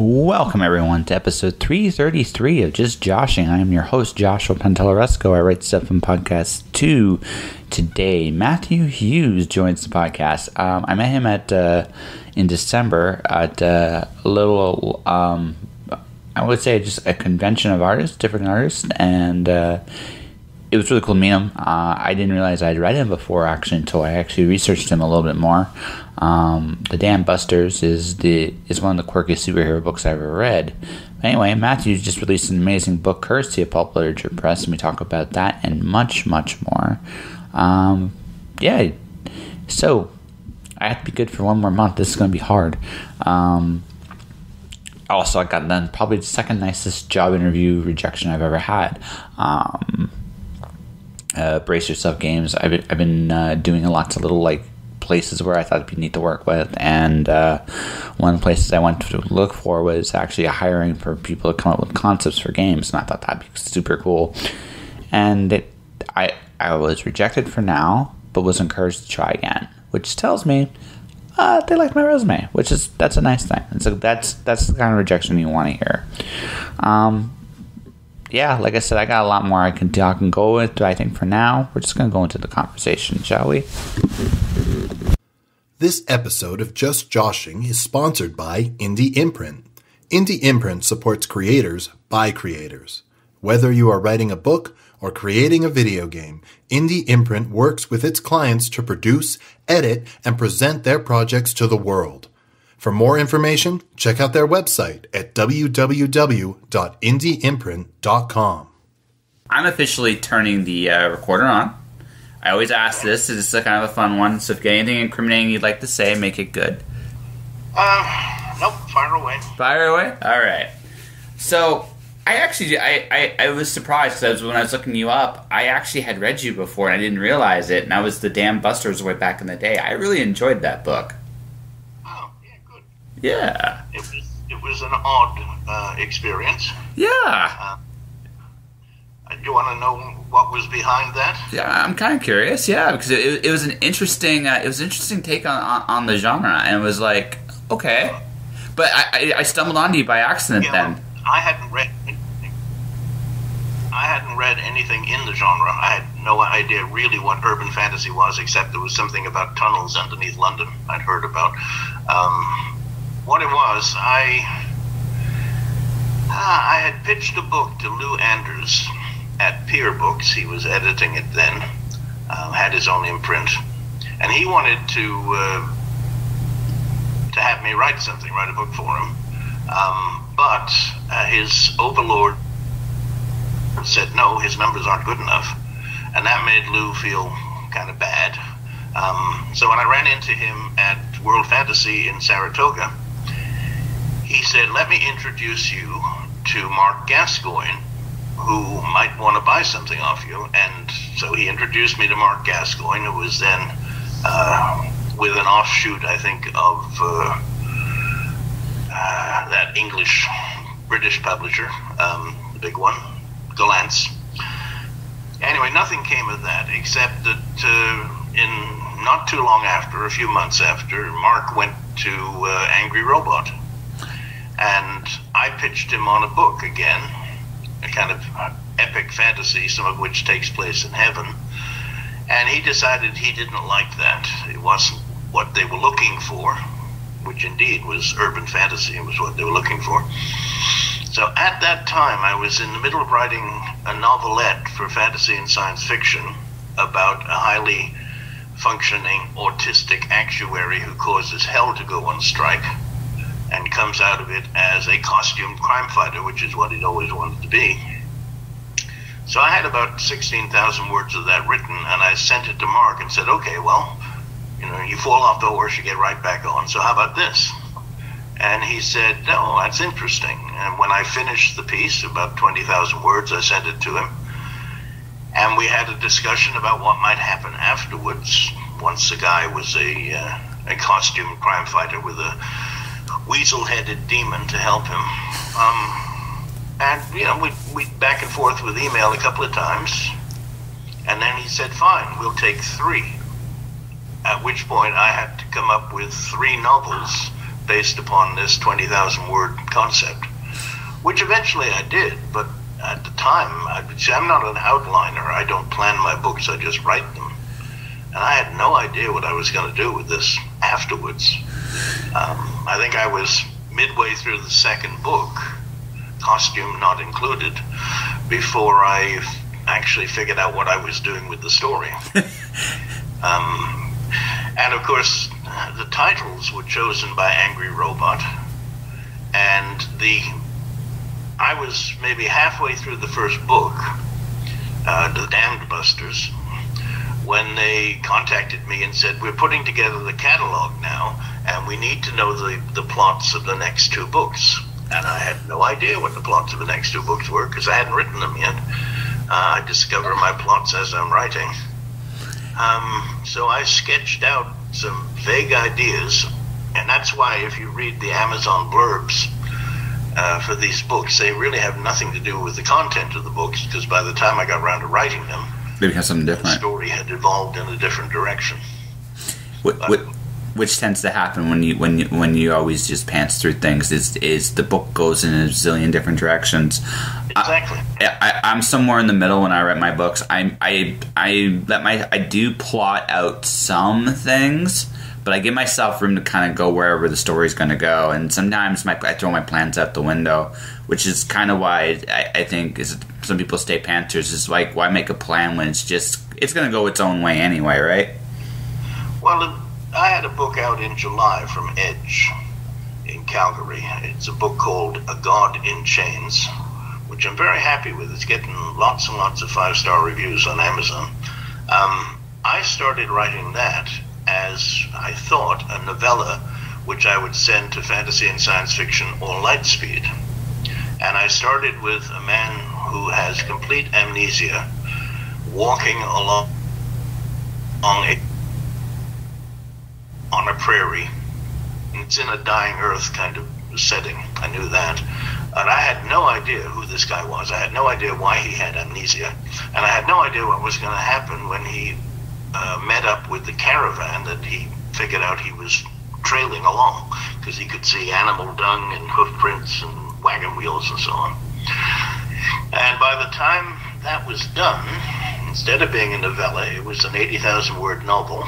Welcome, everyone, to episode 333 of Just Joshing. I am your host, Joshua Pantalleresco. I write stuff in podcast two. Today, Matthew Hughes joins the podcast. Um, I met him at uh, in December at uh, a little, um, I would say, just a convention of artists, different artists, and uh, it was really cool to meet him. Uh, I didn't realize I'd read him before actually until I actually researched him a little bit more. Um, the Damned Busters is the is one of the quirkiest superhero books I've ever read. Anyway, Matthews just released an amazing book, courtesy of Pulp Literature Press, and we talk about that and much, much more. Um, yeah, so I have to be good for one more month. This is going to be hard. Um, also, I got done probably the second nicest job interview rejection I've ever had. Um, uh, brace yourself games. I've been, I've been uh, doing lots of little like places where I thought it'd be neat to work with, and uh, one of the places I went to look for was actually a hiring for people to come up with concepts for games, and I thought that'd be super cool. And it, I I was rejected for now, but was encouraged to try again, which tells me uh, they liked my resume, which is that's a nice thing. And so that's that's the kind of rejection you want to hear. Um, yeah, like I said, I got a lot more I can talk and go with, I think for now, we're just going to go into the conversation, shall we? This episode of Just Joshing is sponsored by Indie Imprint. Indie Imprint supports creators by creators. Whether you are writing a book or creating a video game, Indie Imprint works with its clients to produce, edit, and present their projects to the world. For more information, check out their website at www.indieimprint.com. I'm officially turning the uh, recorder on. I always ask this. Is this a kind of a fun one? So if you get anything incriminating you'd like to say, make it good. Uh, nope. Fire away. Fire away. All right. So I actually I, I, I was surprised because when I was looking you up, I actually had read you before and I didn't realize it. And I was the Damned Busters way back in the day. I really enjoyed that book. Yeah, It was it was an odd uh, experience. Yeah. Uh, do you want to know what was behind that? Yeah, I'm kind of curious. Yeah, because it, it was an interesting uh, it was an interesting take on, on, on the genre, and it was like okay, but I, I, I stumbled onto you by accident Yeah, then. well, I hadn't read. I hadn't read anything in the genre. I had no idea really what urban fantasy was, except there was something about tunnels underneath London. I'd heard about. Um, what it was, I ah, I had pitched a book to Lou Anders at Pyr Books. He was editing it then. Um, had his own imprint, and he wanted to uh, to have me write something, write a book for him. Um, but uh, his overlord said no, his numbers aren't good enough, and that made Lou feel kind of bad. Um, so when I ran into him at World Fantasy in Saratoga, he said, "Let me introduce you to Mark Gascoigne, who might want to buy something off you." And so he introduced me to Mark Gascoigne, who was then uh, with an offshoot, I think, of uh, uh, that English British publisher, um, the big one, Gollancz. Anyway, nothing came of that except that uh, in not too long after, a few months after, Mark went to uh, Angry Robot, and I pitched him on a book again, a kind of epic fantasy, some of which takes place in heaven. And he decided he didn't like that. It wasn't what they were looking for, which indeed was urban fantasy. It was what they were looking for. So at that time, I was in the middle of writing a novelette for fantasy and science fiction about a highly functioning autistic actuary who causes hell to go on strike and comes out of it as a costumed crime fighter, which is what he'd always wanted to be. So I had about 16,000 words of that written, and I sent it to Mark and said, okay, well, you know, you fall off the horse, you get right back on. So how about this? And he said, no, that's interesting. And when I finished the piece, about 20,000 words, I sent it to him. And we had a discussion about what might happen afterwards once the guy was a, uh, a costume crime fighter with a weasel headed demon to help him. Um, and, you know, we, we back and forth with email a couple of times. And then he said, fine, we'll take three. At which point I had to come up with three novels based upon this 20,000 word concept, which eventually I did, but at the time, I, see, I'm not an outliner. I don't plan my books, I just write them. And I had no idea what I was going to do with this afterwards. Um, I think I was midway through the second book, costume not included, before I actually figured out what I was doing with the story. um, and of course, the titles were chosen by Angry Robot, and the I was maybe halfway through the first book, uh, The Damned Busters, when they contacted me and said, We're putting together the catalog now, and we need to know the, the plots of the next two books. And I had no idea what the plots of the next two books were because I hadn't written them yet. Uh, I discover my plots as I'm writing. Um, so I sketched out some vague ideas, and that's why if you read the Amazon blurbs, uh, for these books. They really have nothing to do with the content of the books because by the time I got around to writing them, maybe have something different. The story had evolved in a different direction. What, what, which tends to happen when you when you when you always just pants through things is is the book goes in a zillion different directions. Exactly. I, am somewhere in the middle when I write my books. I I I let my I do plot out some things but I give myself room to kind of go wherever the story's going to go. And sometimes my, I throw my plans out the window, which is kind of why I, I think is some people stay pantsers. Is like why make a plan when it's just it's going to go its own way anyway, right? Well, I had a book out in July from Edge in Calgary. It's a book called A God in Chains, which I'm very happy with. It's getting lots and lots of five star reviews on Amazon. Um, I started writing that as I thought a novella which I would send to fantasy and science fiction or Lightspeed. And I started with a man who has complete amnesia walking along on a, on a prairie. It's in a dying earth kind of setting. I knew that. And I had no idea who this guy was. I had no idea why he had amnesia. And I had no idea what was going to happen when he uh, met up with the caravan that he figured out he was trailing along because he could see animal dung and hoof prints and wagon wheels and so on. And by the time that was done, instead of being a novella, it was an 80,000 word novel.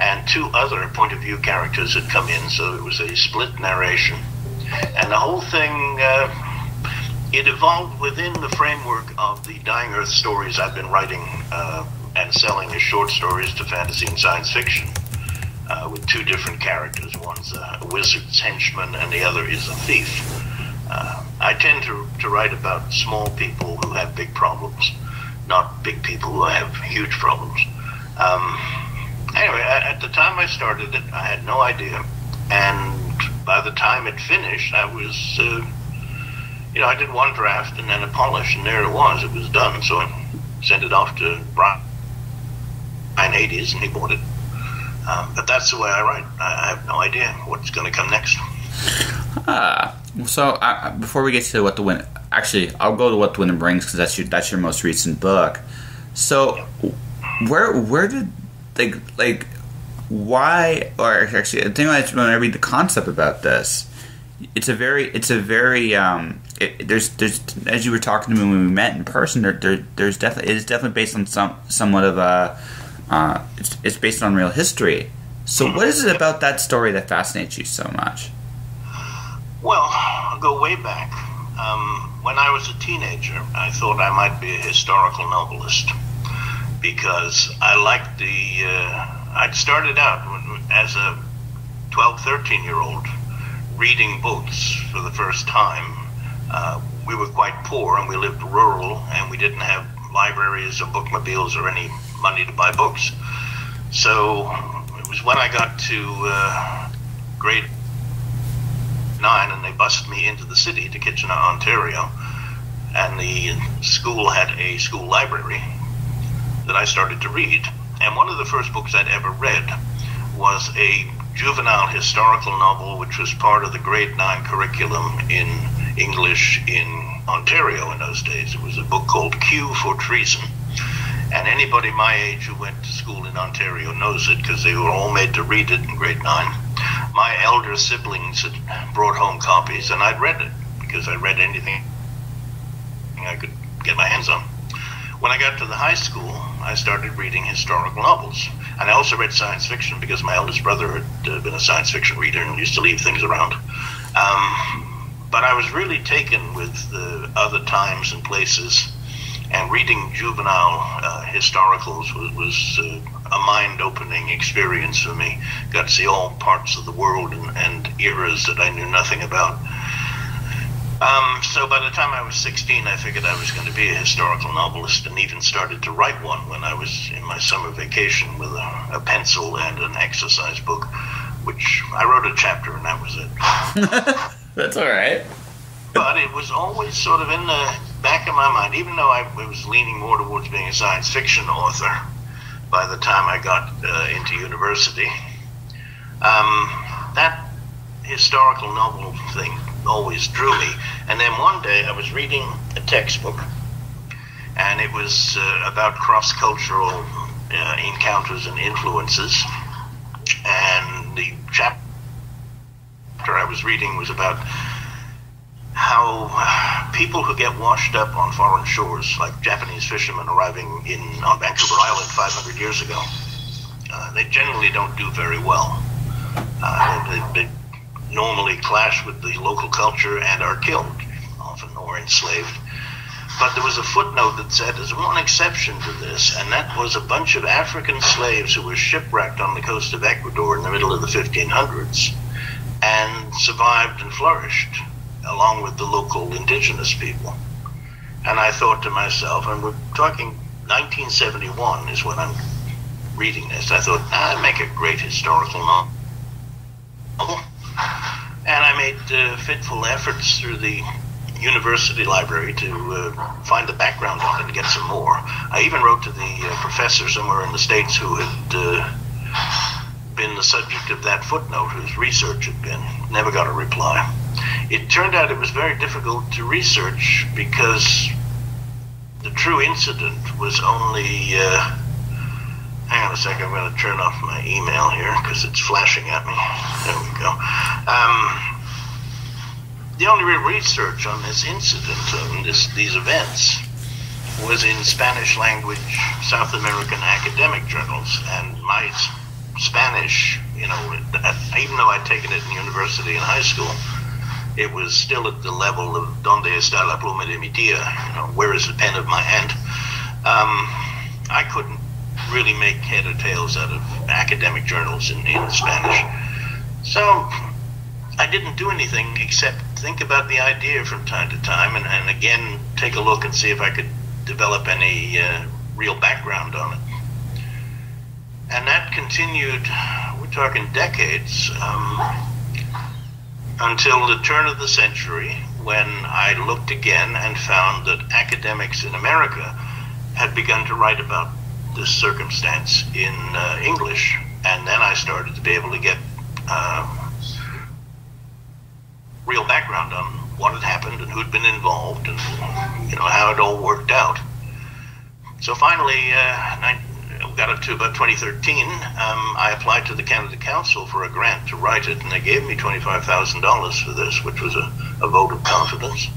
And two other point of view characters had come in, so it was a split narration. And the whole thing uh, it evolved within the framework of the Dying Earth stories I've been writing uh, and selling as short stories to fantasy and science fiction uh, with two different characters. One's a wizard's henchman and the other is a thief. Uh, I tend to, to write about small people who have big problems, not big people who have huge problems. Um, anyway, at the time I started it, I had no idea. And by the time it finished, I was uh, you know, I did one draft and then a polish, and there it was. It was done. So I sent it off to Brian Hades, and he bought it. Um, but that's the way I write. I, have no idea what's going to come next. Ah, so uh, before we get to what the win, actually, I'll go to what the Wind brings because that's your that's your most recent book. So, where where did like like why or actually I when I read the concept about this it's a very it's a very um, it, there's there's as you were talking to me when we met in person there, there there's definitely it is definitely based on some somewhat of a uh, it's, it's based on real history. So what is it about that story that fascinates you so much? Well I'll go way back. Um, when I was a teenager I thought I might be a historical novelist because I liked the uh, I'd started out as a 12 13 year old reading books for the first time. Uh, we were quite poor and we lived rural and we didn't have libraries or bookmobiles or any money to buy books. So it was when I got to uh, grade nine and they bused me into the city to Kitchener, Ontario. And the school had a school library that I started to read. And one of the first books I'd ever read was a juvenile historical novel, which was part of the grade nine curriculum in English in Ontario in those days. It was a book called Cue for Treason. And anybody my age who went to school in Ontario knows it because they were all made to read it in grade nine. my elder siblings had brought home copies, and I'd read it because I read anything I could get my hands on. When I got to the high school, I started reading historical novels. And I also read science fiction because my eldest brother had uh, been a science fiction reader and used to leave things around. Um, but I was really taken with uh, other times and places, and reading juvenile uh, historicals was, was uh, a mind opening experience for me. Got to see all parts of the world and, and eras that I knew nothing about. Um, so by the time I was 16, I figured I was going to be a historical novelist and even started to write one when I was in my summer vacation with a, a pencil and an exercise book, which I wrote a chapter and that was it. That's all right. but it was always sort of in the back of my mind, even though I was leaning more towards being a science fiction author by the time I got uh, into university. Um, that historical novel thing always drew me. And then one day I was reading a textbook, and it was uh, about cross cultural uh, encounters and influences. And the chapter I was reading was about how people who get washed up on foreign shores, like Japanese fishermen arriving in on Vancouver Island 500 years ago, uh, they generally don't do very well. Uh, they, they normally clash with the local culture and are killed, often or enslaved. But there was a footnote that said there's one exception to this, and that was a bunch of African slaves who were shipwrecked on the coast of Ecuador in the middle of the 1500s and survived and flourished along with the local indigenous people. And I thought to myself, and we're talking 1971 is when I'm reading this, I thought, ah, I'd make a great historical novel. And I made uh, fitful efforts through the university library to uh, find the background on it and get some more. I even wrote to the uh, professor somewhere in the States who had uh, been the subject of that footnote, whose research had been. Never got a reply. It turned out it was very difficult to research because the true incident was only. Hang on a second, I'm going to turn off my email here because it's flashing at me. There we go. Um, the only real research on this incident, on this, these events, was in Spanish language South American academic journals. And my Spanish, you know, even though I'd taken it in university and high school, it was still at the level of Donde está la pluma de mi tía? You know, where is the pen of my hand? Um, I couldn't really make head or tails out of academic journals in, in Spanish. So I didn't do anything except think about the idea from time to time and, and again take a look and see if I could develop any uh, real background on it. And that continued, we're talking decades, um, until the turn of the century when I looked again and found that academics in America had begun to write about this circumstance in uh, English, and then I started to be able to get uh, real background on what had happened and who'd been involved, and you know how it all worked out. So finally, uh, got up to about 2013. Um, I applied to the Canada Council for a grant to write it, and they gave me $25,000 for this, which was a, a vote of confidence.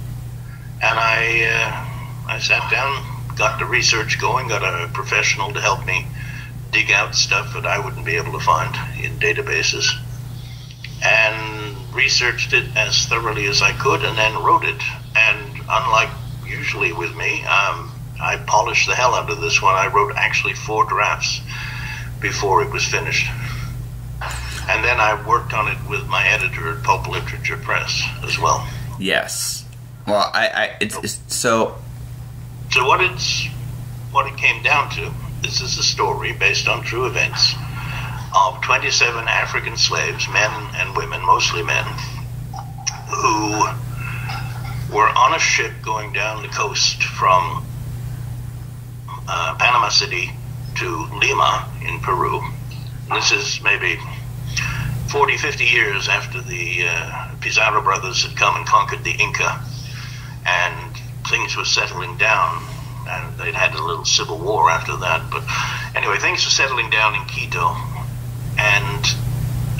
And I, uh, I sat down got the research going, got a professional to help me dig out stuff that I wouldn't be able to find in databases, and researched it as thoroughly as I could, and then wrote it. And unlike usually with me, um, I polished the hell out of this one. I wrote actually four drafts before it was finished. And then I worked on it with my editor at Pulp Literature Press as well. Yes. Well, I, I it's, it's so so what it's what it came down to. This is a story based on true events of 27 African slaves, men and women, mostly men, who were on a ship going down the coast from uh, Panama City to Lima in Peru. And this is maybe 40, 50 years after the uh, Pizarro brothers had come and conquered the Inca. And things were settling down, and they'd had a little civil war after that. But anyway, things were settling down in Quito, and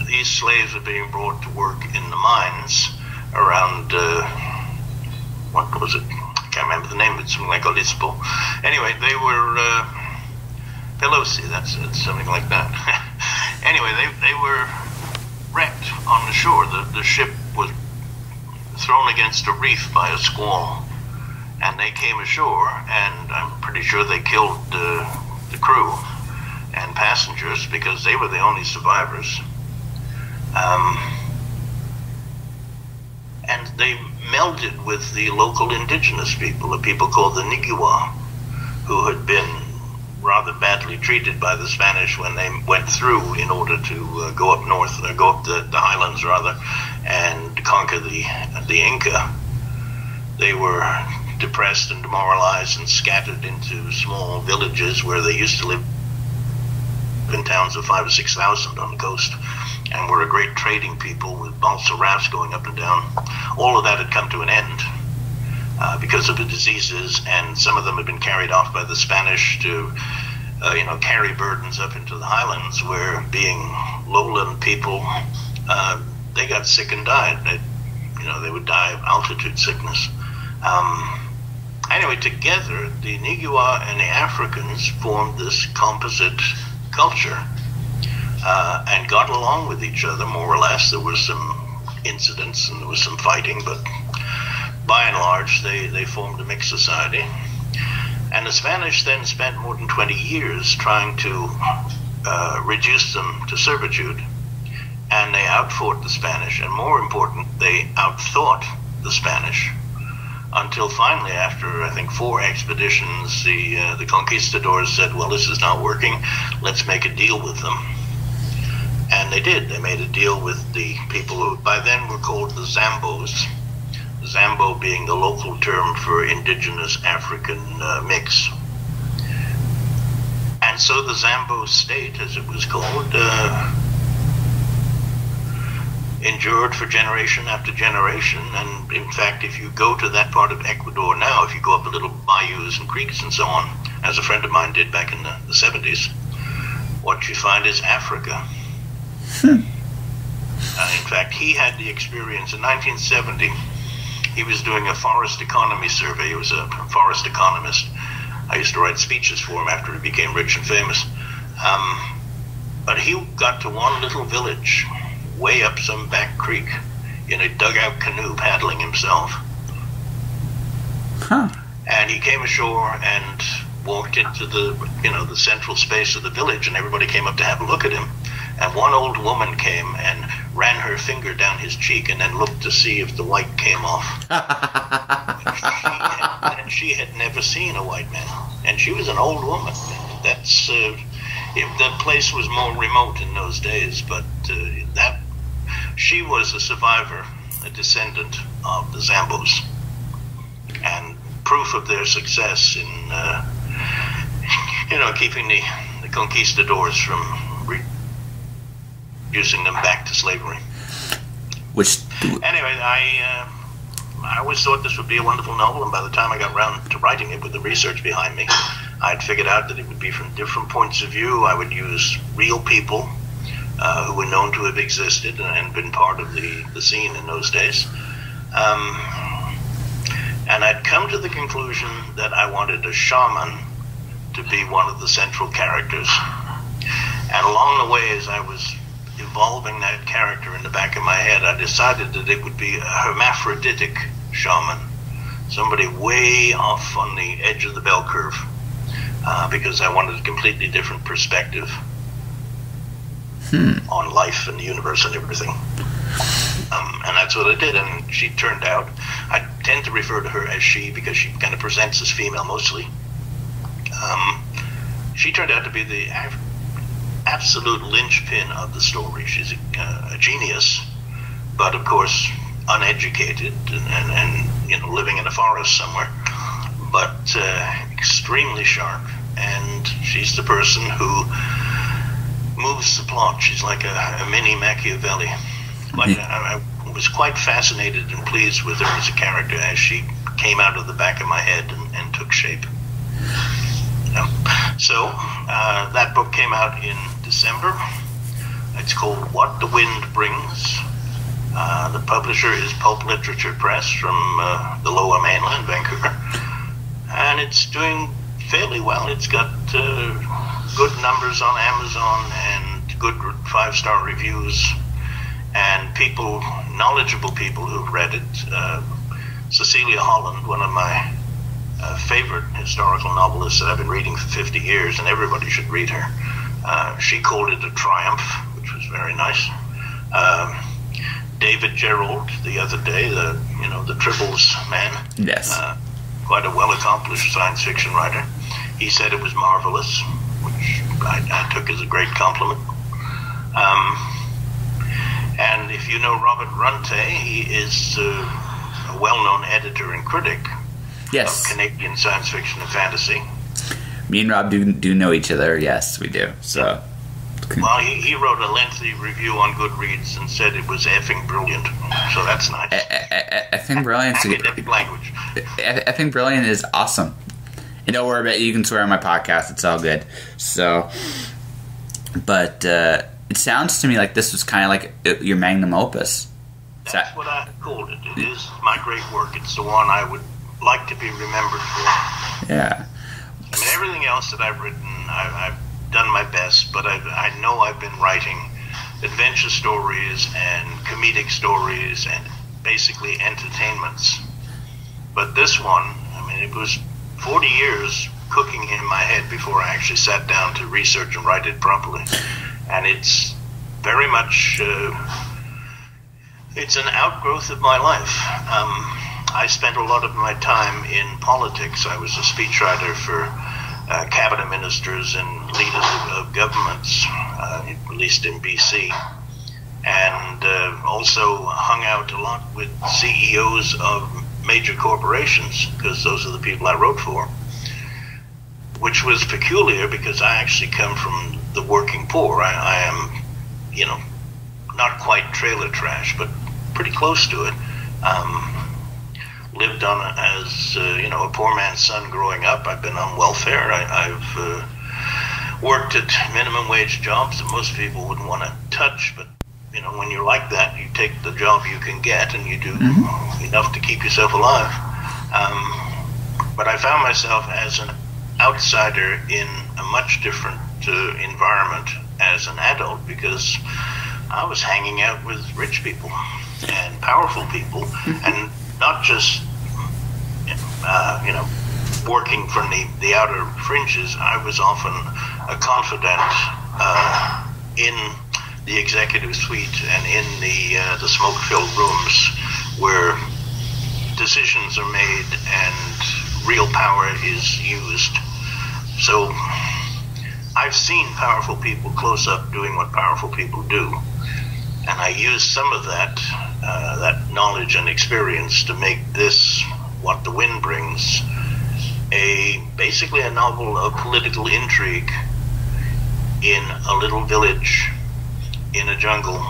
these slaves were being brought to work in the mines around, uh, what was it? I can't remember the name, but something like Olispo. Anyway, they were, uh, Pelosi, that's, that's something like that. anyway, they, they were wrecked on the shore. The, the ship was thrown against a reef by a squall, and they came ashore, and I'm pretty sure they killed uh, the crew and passengers because they were the only survivors. Um, and they melded with the local indigenous people, the people called the Niguwa, who had been rather badly treated by the Spanish when they went through in order to uh, go up north, or go up the, the highlands rather, and conquer the the Inca. They were depressed and demoralized and scattered into small villages where they used to live in towns of five or six thousand on the coast and were a great trading people with balsa rafts going up and down. All of that had come to an end uh, because of the diseases, and some of them had been carried off by the Spanish to, uh, you know, carry burdens up into the highlands, where being lowland people, uh, they got sick and died. They, you know, they would die of altitude sickness. Um, anyway, together, the Niguwa and the Africans formed this composite culture uh, and got along with each other more or less. There were some incidents and there was some fighting, but by and large, they, they formed a mixed society. And the Spanish then spent more than 20 years trying to uh, reduce them to servitude. And they outfought the Spanish, and more important, they outthought the Spanish until finally, after I think four expeditions, the uh, the conquistadors said, "Well, this is not working. Let's make a deal with them." And they did. They made a deal with the people who by then were called the Zambos. Zambo being the local term for indigenous African uh, mix. And so the Zambo state, as it was called, uh, endured for generation after generation. And in fact, if you go to that part of Ecuador now, if you go up the little bayous and creeks and so on, as a friend of mine did back in the, the 70s, what you find is Africa. Hmm. Uh, in fact, he had the experience in 1970. He was doing a forest economy survey. He was a forest economist. I used to write speeches for him after he became rich and famous. Um, but he got to one little village way up some back creek in a dugout canoe paddling himself. Huh. And he came ashore and walked into the you know the central space of the village and everybody came up to have a look at him and one old woman came and ran her finger down his cheek and then looked to see if the white came off and, she had, and she had never seen a white man and she was an old woman that's uh, if the place was more remote in those days but uh, that she was a survivor a descendant of the zambos and proof of their success in uh, you know, keeping the, the conquistadors from reducing them back to slavery. Which anyway, I uh, I always thought this would be a wonderful novel, and by the time I got around to writing it with the research behind me, I'd figured out that it would be from different points of view. I would use real people uh, who were known to have existed and, been part of the, the scene in those days. Um, and I'd come to the conclusion that I wanted a shaman to be one of the central characters. And along the way, as I was evolving that character in the back of my head, I decided that it would be a hermaphroditic shaman, somebody way off on the edge of the bell curve, uh, because I wanted a completely different perspective hmm. on life and the universe and everything. Um, and that's what I did, and she turned out. I tend to refer to her as she because she kind of presents as female mostly. Um, she turned out to be the absolute linchpin of the story. She's a, uh, a genius, but of course uneducated and, and, and, you know living in a forest somewhere, but uh, extremely sharp. And she's the person who moves the plot. She's like a, a mini Machiavelli. But I, I was quite fascinated and pleased with her as a character as she came out of the back of my head and, and took shape. So uh, that book came out in December. It's called What the Wind Brings. Uh, the publisher is Pulp Literature Press from uh, the Lower Mainland, Vancouver, and it's doing fairly well. It's got uh, good numbers on Amazon and good five-star reviews, and people, knowledgeable people who've read it. Uh, Cecilia Holland, one of my uh, favorite historical novelists that I've been reading for 50 years, and everybody should read her. Uh, she called it a triumph, which was very nice. Um, David Gerrold the other day, the you know the Tribbles man. Yes. Uh, quite a well accomplished science fiction writer. He said it was marvelous, which I, I took as a great compliment. Um, and if you know Robert Runte, he is uh, a well known editor and critic yes. of Canadian science fiction and fantasy. Me and Rob do, do know each other. Yes, we do. So. Well, he, he wrote a lengthy review on Goodreads and said it was effing brilliant. So that's nice. Effing brilliant. Academic language. Effing brilliant is awesome. And don't worry about it. You can swear on my podcast. It's all good. So, but uh, it sounds to me like this was kind of like your magnum opus. That's that, what I called it. It is my great work. It's the one I would like to be remembered for. Yeah. I mean, everything else that I've written, I, I've done my best, but I, I know I've been writing adventure stories and comedic stories and basically entertainments. But this one, I mean, it was 40 years cooking in my head before I actually sat down to research and write it properly. And it's very much, uh, it's an outgrowth of my life. Um, I spent a lot of my time in politics. I was a speechwriter for uh, cabinet ministers and leaders of, of governments, uh, at least in BC, and uh, also hung out a lot with CEOs of major corporations because those are the people I wrote for. Which was peculiar because I actually come from the working poor. I, I am, you know, not quite trailer trash, but pretty close to it. Um, lived on as uh, you know a poor man's son growing up. I've been on welfare. I, have uh, worked at minimum wage jobs that most people wouldn't want to touch, but you know when you're like that, you take the job you can get and you do mm-hmm. enough to keep yourself alive. Um, but I found myself as an outsider in a much different uh, environment as an adult because I was hanging out with rich people and powerful people mm-hmm. and not just uh, you know working from the, the outer fringes. I was often a confidant uh, in the executive suite and in the uh, the smoke filled rooms where decisions are made and real power is used. So I've seen powerful people close up doing what powerful people do, and I use some of that uh, that knowledge and experience to make this what the wind brings a basically a novel of political intrigue in a little village in a jungle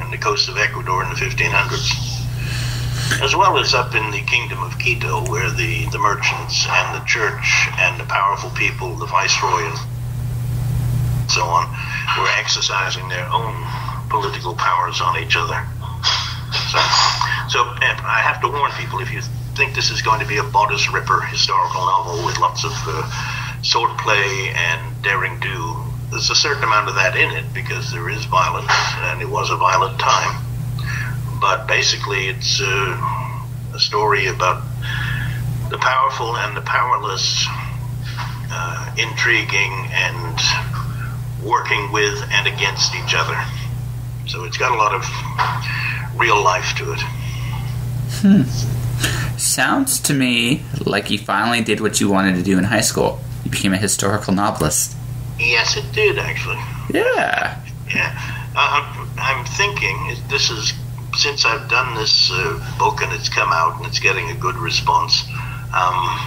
in the coast of Ecuador in the 1500s, as well as up in the kingdom of Quito, where the, the merchants and the church and the powerful people, the viceroy and so on, were exercising their own political powers on each other. So, so I have to warn people if you think this is going to be a bodice ripper historical novel with lots of uh, swordplay and daring do, there's a certain amount of that in it because there is violence and it was a violent time. But basically, it's uh, a story about the powerful and the powerless, uh, intriguing and working with and against each other. So it's got a lot of real life to it. Hmm. Sounds to me like you finally did what you wanted to do in high school. You became a historical novelist. Yes, it did actually. Yeah. Yeah. Uh, I'm thinking this is since I've done this uh, book and it's come out and it's getting a good response. Um,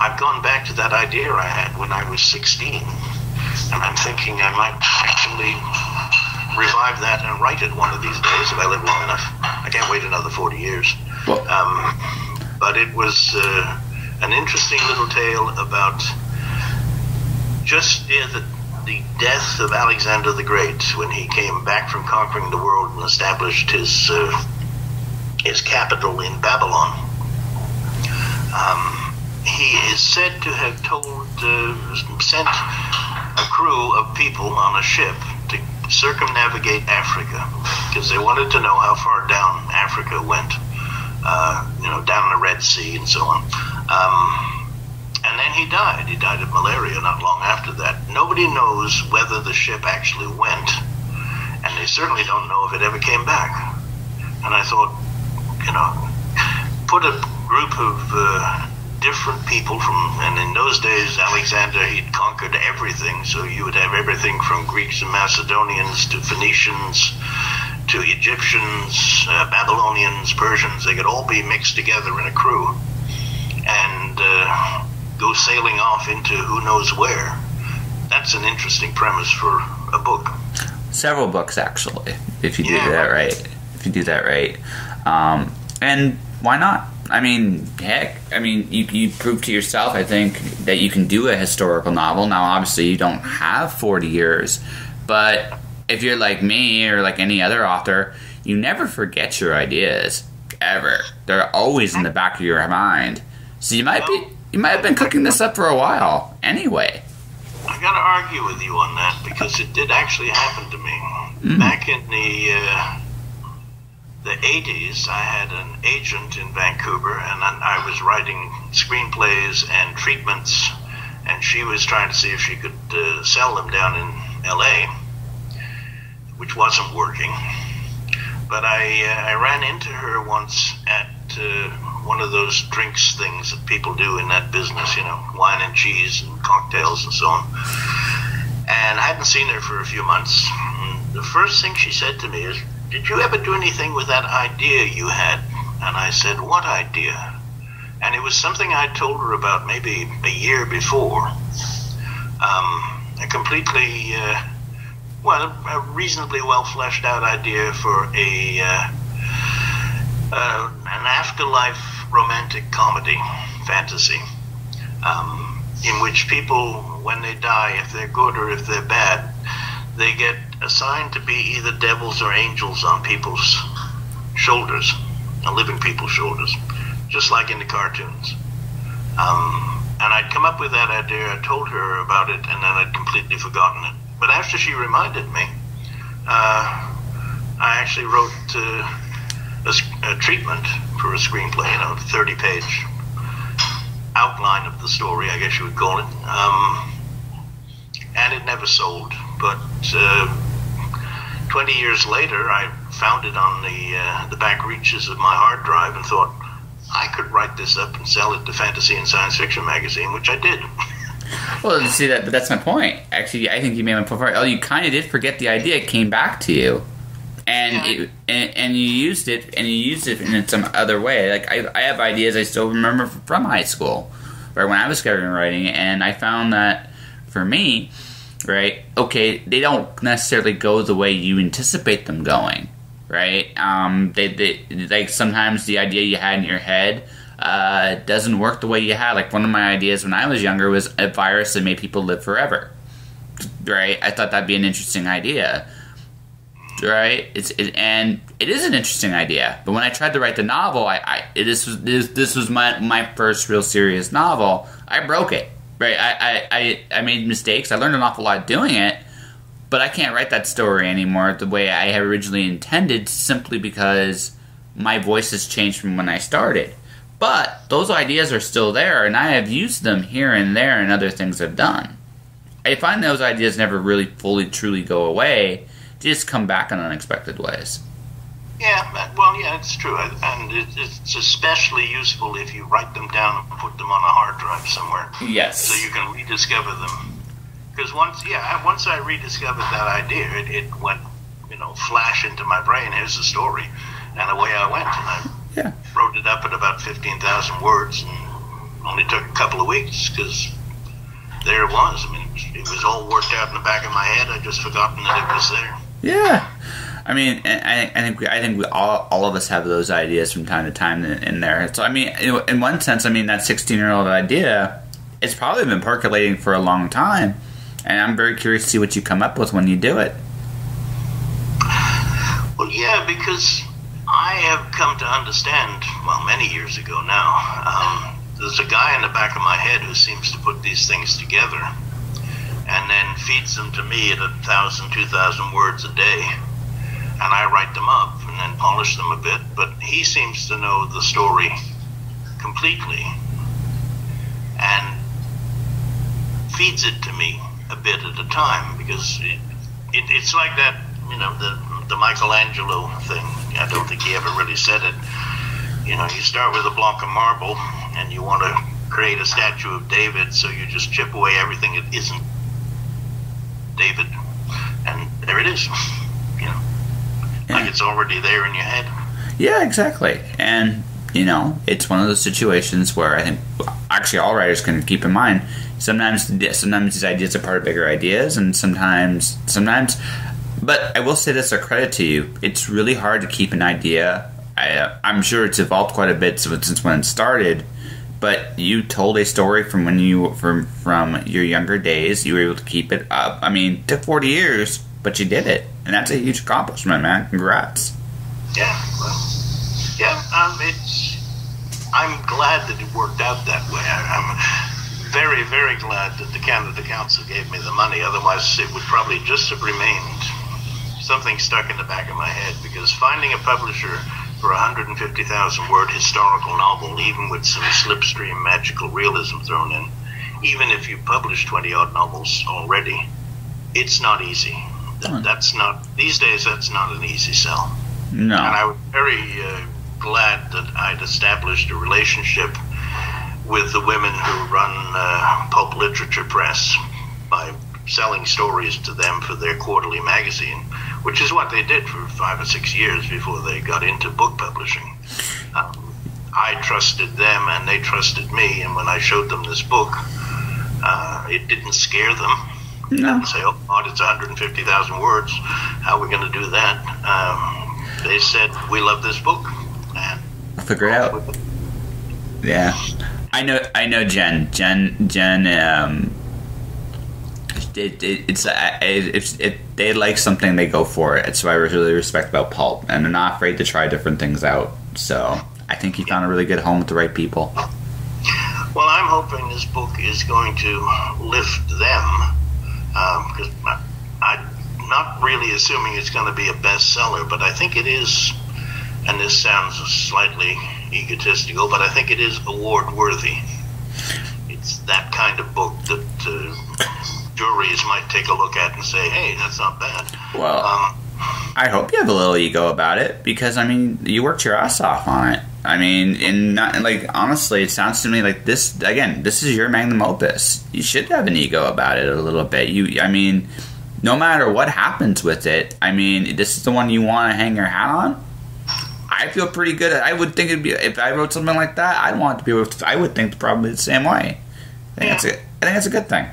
I've gone back to that idea I had when I was 16, and I'm thinking I might actually revive that and write it one of these days if I live long enough. I can't wait another 40 years. Um, but it was uh, an interesting little tale about just yeah, the, the death of Alexander the Great when he came back from conquering the world and established his uh, his capital in Babylon. Um, he is said to have told uh, sent a crew of people on a ship to circumnavigate Africa because they wanted to know how far down Africa went. Uh, you know, down the Red Sea and so on. Um, and then he died. He died of malaria not long after that. Nobody knows whether the ship actually went, and they certainly don't know if it ever came back. And I thought, you know, put a group of uh, different people from, and in those days, Alexander, he'd conquered everything, so you would have everything from Greeks and Macedonians to Phoenicians to Egyptians, uh, Babylonians, Persians. They could all be mixed together in a crew and uh, go sailing off into who knows where. That's an interesting premise for a book. Several books, actually, if you Yeah. do that right. If you do that right. Um, and why not? I mean, heck, I mean, you, you proved to yourself, I think, that you can do a historical novel. Now, obviously, you don't have 40 years, but if you're like me or like any other author, you never forget your ideas, ever. They're always in the back of your mind. So you might be, you might have been cooking this up for a while anyway. I got to argue with you on that because it did actually happen to me. Back in the uh, the 80s, I had an agent in Vancouver, and I was writing screenplays and treatments, and she was trying to see if she could uh, sell them down in LA, which wasn't working. But I uh, I ran into her once at uh, one of those drinks things that people do in that business, you know, wine and cheese and cocktails and so on. And I hadn't seen her for a few months. And the first thing she said to me is, Did you ever do anything with that idea you had? And I said, What idea? And it was something I told her about maybe a year before. Um, a completely, uh, well, a reasonably well fleshed out idea for a uh, uh, an afterlife romantic comedy fantasy um, in which people, when they die, if they're good or if they're bad, they get assigned to be either devils or angels on people's shoulders, on living people's shoulders, just like in the cartoons. Um, and I'd come up with that idea, I told her about it, and then I'd completely forgotten it. But after she reminded me, uh, I actually wrote uh, a, a treatment for a screenplay, you know, 30 page outline of the story, I guess you would call it. Um, and it never sold. But uh, 20 years later, I found it on the, uh, the back reaches of my hard drive and thought, I could write this up and sell it to Fantasy and Science Fiction magazine, which I did. Well, see that, but that's my point. Actually, I think you made my point. Oh, you kind of did forget the idea. It came back to you, and Yeah. it, and, and you used it, and you used it in some other way. Like I, I have ideas I still remember from high school, right when I was writing, and I found that for me, right, okay, they don't necessarily go the way you anticipate them going, right? Um, they, they like sometimes the idea you had in your head uh, doesn't work the way you had. Like one of my ideas when I was younger was a virus that made people live forever. Right? I thought that'd be an interesting idea. Right? It's it, and it is an interesting idea. But when I tried to write the novel, I, I it, this was this, this was my my first real serious novel. I broke it. Right? I, I, I, I made mistakes. I learned an awful lot doing it. But I can't write that story anymore the way I had originally intended simply because my voice has changed from when I started. But those ideas are still there, and I have used them here and there in other things I've done. I find those ideas never really fully, truly go away. Just come back in unexpected ways. Yeah, uh, well, yeah, it's true, and it's especially useful if you write them down and put them on a hard drive somewhere, Yes. so you can rediscover them. Because once, yeah, I- once I rediscovered that idea, it, it went, you know, flash into my brain. Here's the story, and away I went, and I Yeah. wrote it up at about fifteen thousand words, and only took a couple of weeks because there it was. I mean, it was, it was all worked out in the back of my head. I'd just forgotten that it was there. Yeah. I mean, I, I think we, I think we all, all of us have those ideas from time to time in, in there. So I mean, in one sense, I mean that sixteen year old idea, it's probably been percolating for a long time, and I'm very curious to see what you come up with when you do it. Well, yeah, because I have come to understand, well, many years ago now, um, there's a guy in the back of my head who seems to put these things together and then feeds them to me at a thousand, two thousand words a day. And I write them up and then polish them a bit, but he seems to know the story completely and feeds it to me a bit at a time because it, it, it's like that, you know, the, the Michelangelo thing. I don't think he ever really said it. You know, you start with a block of marble and you want to create a statue of David, so you just chip away everything that isn't David, and there it is. You know, yeah. like it's already there in your head. Yeah, exactly. And you know, it's one of those situations where I think actually all writers can keep in mind. Sometimes, sometimes these ideas are part of bigger ideas, and sometimes, sometimes. But I will say this: a credit to you. It's really hard to keep an idea. I, uh, am sure it's evolved quite a bit since when it started but you told a story from when you from from your younger days. You were able to keep it up. I mean, took forty years, but you did it, and that's a huge accomplishment, man. Congrats. Yeah, well, yeah. Um, it's. I'm glad that it worked out that way. I, I'm very, very glad that the Canada Council gave me the money. Otherwise, it would probably just have remained something stuck in the back of my head. Because finding a publisher for a 150,000 word historical novel, even with some slipstream magical realism thrown in, even if you publish 20 odd novels already, it's not easy. That's not, these days, that's not an easy sell. No. And I was very uh, glad that I'd established a relationship with the women who run uh, Pulp Literature Press by selling stories to them for their quarterly magazine which is what they did for five or six years before they got into book publishing. Um, I trusted them and they trusted me, and when I showed them this book, uh, it didn't scare them. No. Say, oh God, it's 150,000 words. How are we going to do that? Um, they said, we love this book, and I'll figure it out. Yeah, I know. I know Jen. Jen. Jen. Um, it, it, it's if it, they like something, they go for it. It's what I really respect about Pulp, and they're not afraid to try different things out. So I think he found a really good home with the right people. Well, I'm hoping this book is going to lift them because um, I'm not really assuming it's going to be a bestseller, but I think it is. And this sounds slightly egotistical, but I think it is award worthy. It's that kind of book that. Uh, juries might take a look at and say, "Hey, that's not bad." Well, um, I hope you have a little ego about it because I mean, you worked your ass off on it. I mean, in not like honestly, it sounds to me like this again. This is your magnum opus. You should have an ego about it a little bit. You, I mean, no matter what happens with it, I mean, this is the one you want to hang your hat on. I feel pretty good. I would think it'd be if I wrote something like that. I'd want to be. I would think probably the same way. I think yeah. that's a, I think that's a good thing.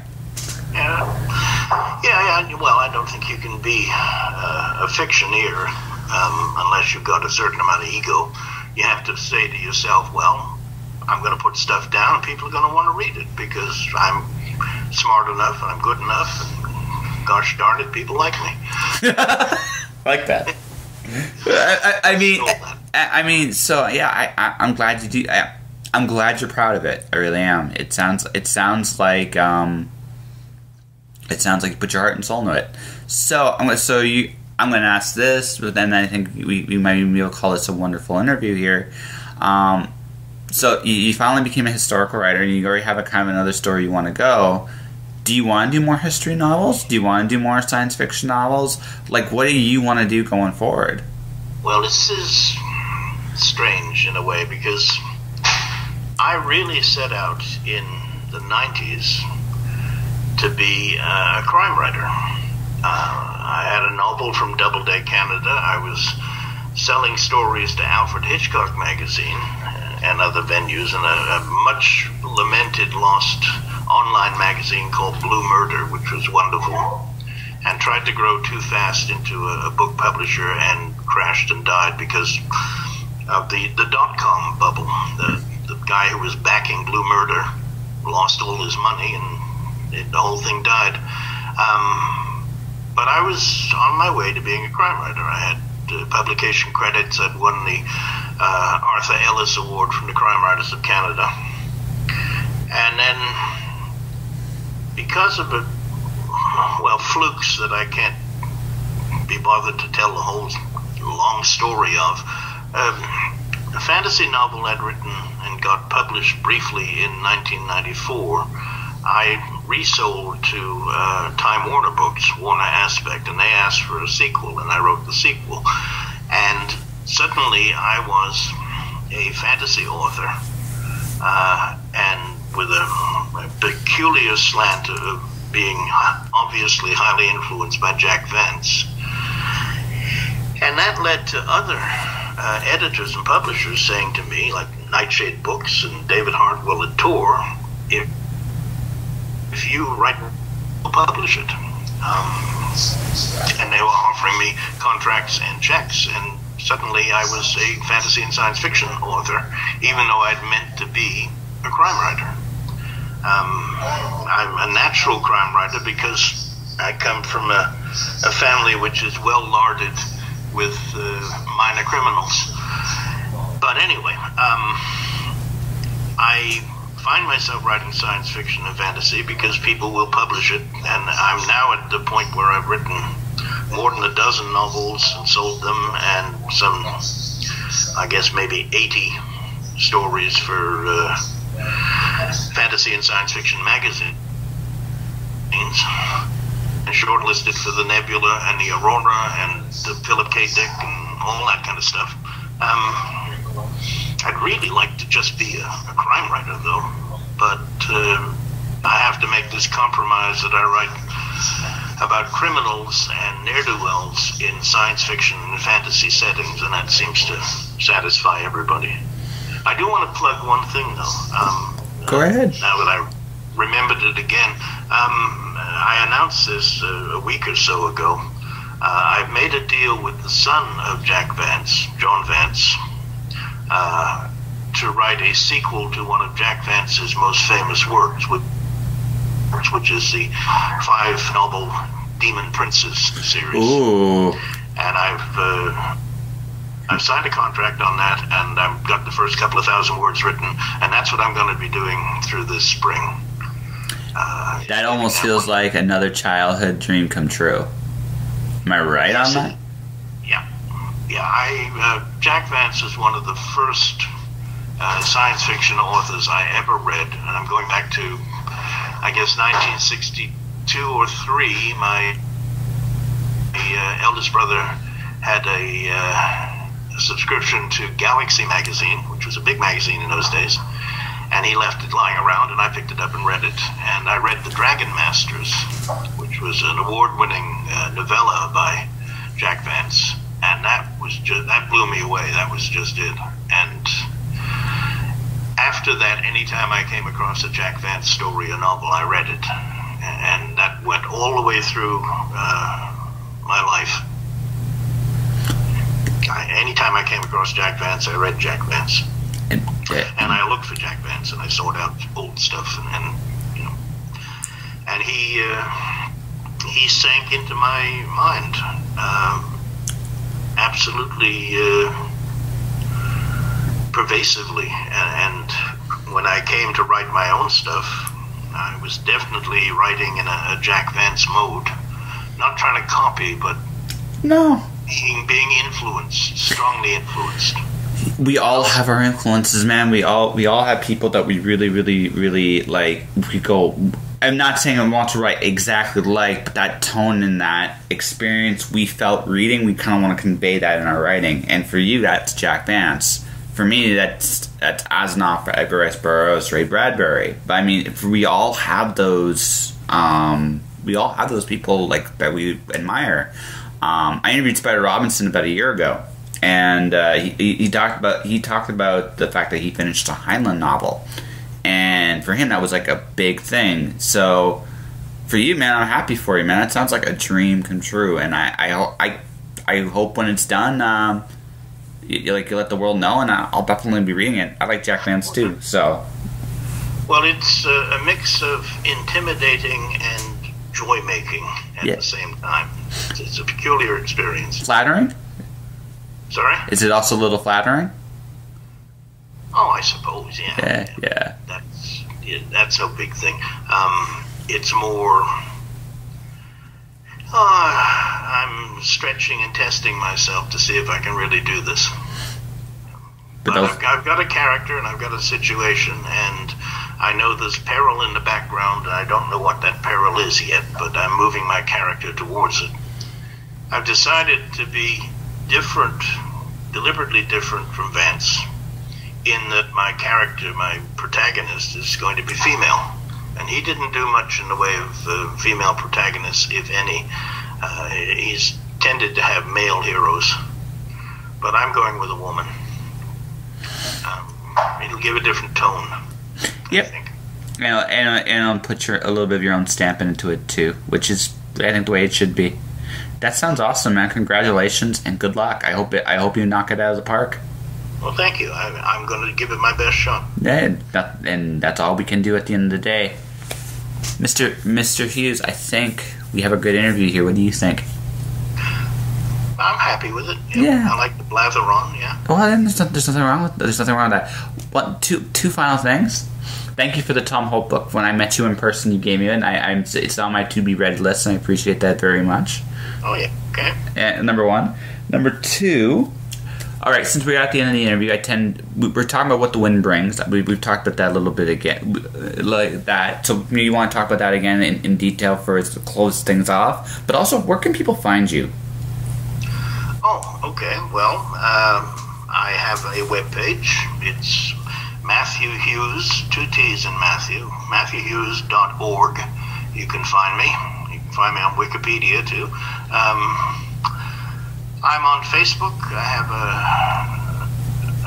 Yeah, yeah, yeah. Well, I don't think you can be uh, a fictioneer um, unless you've got a certain amount of ego. You have to say to yourself, well, I'm going to put stuff down, and people are going to want to read it because I'm smart enough and I'm good enough, and gosh darn it, people like me. like that. I, I, mean, I, mean, so yeah, I, I, am glad you do. I, I'm glad you're proud of it. I really am. It sounds, it sounds like. Um, it sounds like you put your heart and soul into it. So I'm gonna so you I'm gonna ask this, but then I think we, we might be able to call this a wonderful interview here. Um, so you, you, finally became a historical writer, and you already have a kind of another story you want to go. Do you want to do more history novels? Do you want to do more science fiction novels? Like, what do you want to do going forward? Well, this is strange in a way because I really set out in the 90s to be a crime writer. Uh, I had a novel from Doubleday Canada. I was selling stories to Alfred Hitchcock magazine and other venues, and a, a much lamented lost online magazine called Blue Murder, which was wonderful, and tried to grow too fast into a, a book publisher and crashed and died because of the, the dot com bubble. The, the guy who was backing Blue Murder lost all his money and it, the whole thing died. Um, but I was on my way to being a crime writer. I had uh, publication credits. I'd won the uh, Arthur Ellis Award from the Crime Writers of Canada. And then, because of it, well, flukes that I can't be bothered to tell the whole long story of, um, a fantasy novel I'd written and got published briefly in 1994. I resold to uh, Time Warner Books, Warner Aspect, and they asked for a sequel, and I wrote the sequel. And suddenly I was a fantasy author, uh, and with a, a, peculiar slant of being obviously highly influenced by Jack Vance. And that led to other uh, editors and publishers saying to me, like Nightshade Books and David Hartwell at Tor, if, you write, we'll publish it. Um, and they were offering me contracts and checks, and suddenly I was a fantasy and science fiction author, even though I'd meant to be a crime writer. Um, I'm a natural crime writer because I come from a, a family which is well larded with uh, minor criminals. But anyway, um, I find myself writing science fiction and fantasy because people will publish it, and I'm now at the point where I've written more than a dozen novels and sold them, and some, I guess, maybe 80 stories for uh, fantasy and science fiction magazines, and shortlisted for the Nebula and the Aurora and the Philip K. Dick and all that kind of stuff. Um, I'd really like to just be a, a crime writer, though, but uh, I have to make this compromise that I write about criminals and ne'er do wells in science fiction and fantasy settings, and that seems to satisfy everybody. I do want to plug one thing, though. Um, Go ahead. Now that I remembered it again, um, I announced this uh, a week or so ago. Uh, I've made a deal with the son of Jack Vance, John Vance, uh, to write a sequel to one of Jack Vance's most famous works, which, which is the five novel Demon Princes series. Ooh. And I've uh, I've signed a contract on that, and I've got the first couple of thousand words written, and that's what I'm going to be doing through this spring. Uh, that almost feels like another childhood dream come true. Am I right on that? Yeah. I uh, Jack Vance is one of the first uh, science fiction authors I ever read, and I'm going back to, I guess, 1962 or three. My, uh, eldest brother had a, uh, subscription to Galaxy magazine, which was a big magazine in those days and he left it lying around, and I picked it up and read it. And I read The Dragon Masters, which was an award-winning uh, novella by Jack Vance, and that was just that blew me away. That was just it. And after that, anytime I came across a Jack Vance story, a novel, I read it, and that went all the way through uh, my life. I, anytime I came across Jack Vance, I read Jack Vance. And, and I looked for Jack Vance and I sought out old stuff and, and you know and he uh, he sank into my mind um, absolutely uh, pervasively and, and, when I came to write my own stuff I was definitely writing in a, a Jack Vance mode not trying to copy but no being, being influenced strongly influenced we all have our influences, man. We all we all have people that we really, really, really like. We go. I'm not saying I want to write exactly like, but that tone and that experience we felt reading, we kind of want to convey that in our writing. And for you, that's Jack Vance. For me, that's that's Asimov, Edgar Rice Burroughs, Ray Bradbury. But I mean, we all have those. Um, we all have those people like that we admire. Um, I interviewed Spider Robinson about a year ago and uh, he, he talked about he talked about the fact that he finished a Heinlein novel, and for him that was like a big thing. So for you, man, I'm happy for you, man. That sounds like a dream come true, and I I I, I hope when it's done, um, you, like you let the world know, and I'll definitely be reading it. I like Jack Vance too, so. Well, it's a, a mix of intimidating and joy making at Yeah. the same time. It's, it's a peculiar experience. Flattering? Sorry? Is it also a little flattering? Oh, I suppose, yeah. Yeah, yeah. That's yeah, that's no big thing. Um, it's more. Uh, I'm stretching and testing myself to see if I can really do this. But But I've, I've got a character and I've got a situation, and I know there's peril in the background, and I don't know what that peril is yet, but I'm moving my character towards it. I've decided to be different, deliberately different from Vance, in that my character, my protagonist, is going to be female. And he didn't do much in the way of uh, female protagonists, if any. Uh, he's tended to have male heroes. But I'm going with a woman. Um, it'll give a different tone. I Yep. think. and, and, and it'll put your, a little bit of your own stamp into it too, which is, I think, the way it should be. That sounds awesome, man. Congratulations and good luck. I hope it, I hope you knock it out of the park. Well, thank you. I, I'm going to give it my best shot. Yeah, that, and that's all we can do at the end of the day. Mr. Mr. Hughes, I think we have a good interview here. What do you think? I'm happy with it. Yeah. I like the blather on, yeah. Well, then there's, there's nothing wrong with there's nothing wrong with that. What two two final things? Thank you for the Tom Holt book. When I met you in person, you gave me it. And I, I'm it's on my to be read list, and I appreciate that very much. Oh, yeah. Okay. Uh, number one. Number two. All right, since we're at the end of the interview, I tend we- we're talking about what the wind brings. We, we've talked about that a little bit again, like that. So you want to talk about that again in, in detail for us to close things off. But also, where can people find you? Oh, okay. Well, um, I have a web page. It's Matthew Hughes, two T's in Matthew, matthewhughes.org. You can find me. You can find me on Wikipedia, too. Um, I'm on Facebook. I have a,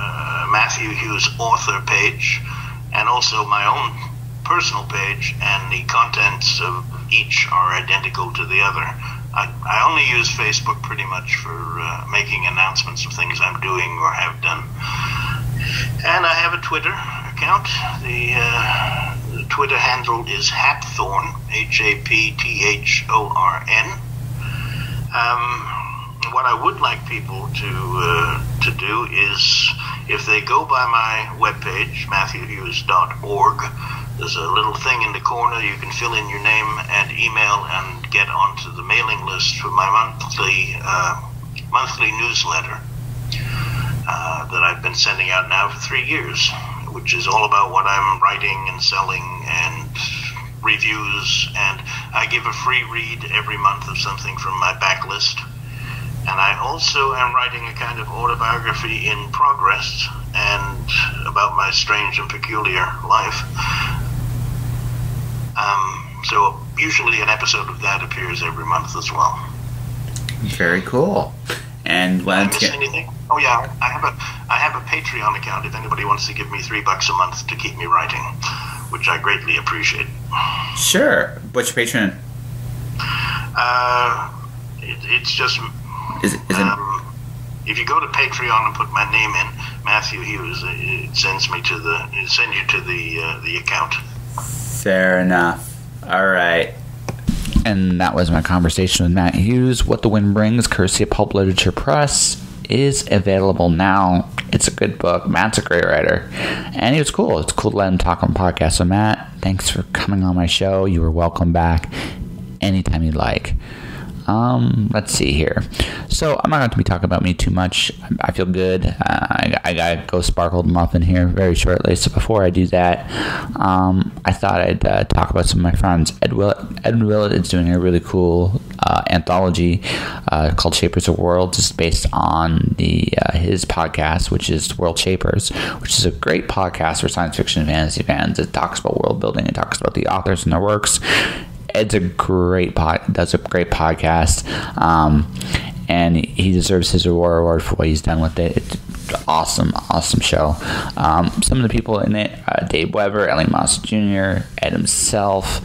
a Matthew Hughes author page and also my own personal page, and the contents of each are identical to the other. I, I only use Facebook pretty much for uh, making announcements of things I'm doing or have done. And I have a Twitter account. The, uh, the Twitter handle is Hapthorn, H A P T H O R N. Um, what I would like people to uh, to do is, if they go by my webpage, matthewhughes.org, there's a little thing in the corner you can fill in your name and email and get onto the mailing list for my monthly uh, monthly newsletter uh, that I've been sending out now for three years, which is all about what I'm writing and selling and reviews. And I give a free read every month of something from my backlist. And I also am writing a kind of autobiography in progress and about my strange and peculiar life. Um, so usually an episode of that appears every month as well. Very cool. And when miss anything? Oh yeah, I have a I have a Patreon account if anybody wants to give me three bucks a month to keep me writing, which I greatly appreciate. sure, what's your Patreon? Uh, it, it's just Is it, is it um, if you go to Patreon and put my name in Matthew Hughes, it sends me to the it sends you to the uh, the account. Fair enough. All right. And that was my conversation with Matt Hughes. What the Wind Brings, courtesy of Pulp Literature Press, is available now. It's a good book. Matt's a great writer. And it was cool. It's cool to let him talk on podcast. So, Matt, thanks for coming on my show. You are welcome back anytime you'd like. Um, let's see here. So I'm not going to be talking about me too much. I feel good. Uh, I, I got to Go Sparkled Muffin here very shortly. So before I do that, um, I thought I'd uh, talk about some of my friends. Ed Willett, Ed Willett is doing a really cool uh, anthology uh, called Shapers of Worlds. It's based on the uh, his podcast, which is World Shapers, which is a great podcast for science fiction and fantasy fans. It talks about world building. It talks about the authors and their works. Ed's a great pod, does a great podcast, um, and he deserves his award award for what he's done with it. It's awesome, awesome show. Um, some of the people in it: uh, Dave Weber, Ellie Moss Jr., Ed himself.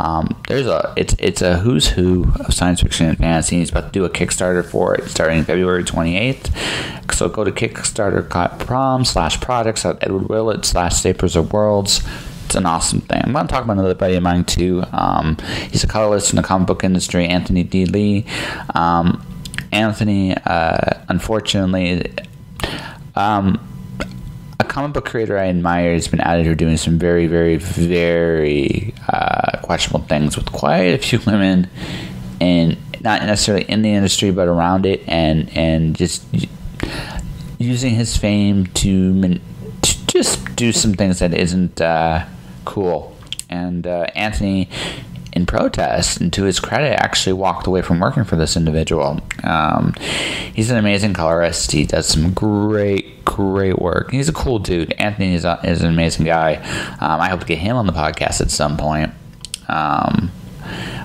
Um, there's a it's it's a who's who of science fiction and fantasy. He's about to do a Kickstarter for it starting February 28th. So go to Kickstarter.com slash products at Edward Willett slash Shapers of Worlds it's an awesome thing. I'm going to talk about another buddy of mine too. Um, he's a colorist in the comic book industry, Anthony D. Lee. Um, Anthony, uh, unfortunately, um, a comic book creator I admire has been out here doing some very, very, very uh, questionable things with quite a few women, and not necessarily in the industry but around it, and and just using his fame to, to just do some things that isn't uh, cool. And uh, Anthony in protest, and to his credit, actually walked away from working for this individual. Um, he's an amazing colorist. He does some great, great work. He's a cool dude. Anthony is, a, is an amazing guy. Um, I hope to get him on the podcast at some point. Um,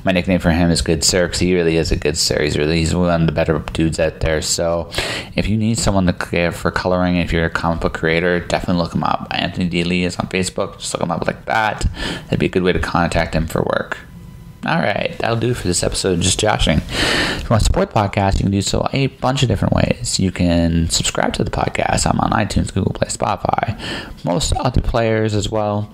my nickname for him is Good Sir because he really is a good sir. He's really he's one of the better dudes out there. So if you need someone to care for coloring, if you're a comic book creator, definitely look him up. Anthony D. Lee is on Facebook. Just look him up like that. That'd be a good way to contact him for work. All right, that'll do for this episode of Just Joshing. If you want to support the podcast, you can do so a bunch of different ways. You can subscribe to the podcast. I'm on iTunes, Google Play, Spotify, most other players as well,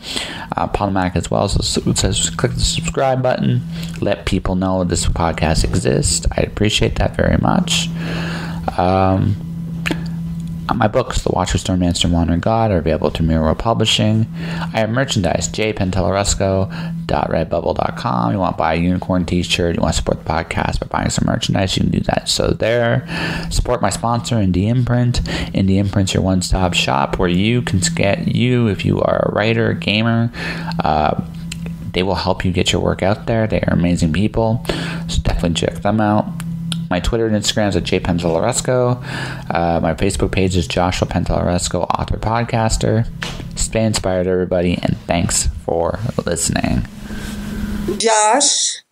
uh, Podomatic as well. So it says click the subscribe button. Let people know this podcast exists. I appreciate that very much. Um, my books, The Watcher, Storm Dancer, Wandering God, are available through Mirror Publishing. I have merchandise, jpantalleresco.redbubble.com. You want to buy a unicorn t shirt, you want to support the podcast by buying some merchandise, you can do that. So, there. Support my sponsor, Indie Imprint. Indie Imprint's your one stop shop where you can get you, if you are a writer, gamer, uh, they will help you get your work out there. They are amazing people. So, definitely check them out. My Twitter and Instagram is at jpantalleresco. Uh, my Facebook page is Joshua Pantalleresco, author podcaster. Stay inspired, everybody, and thanks for listening. Josh.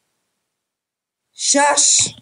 Josh.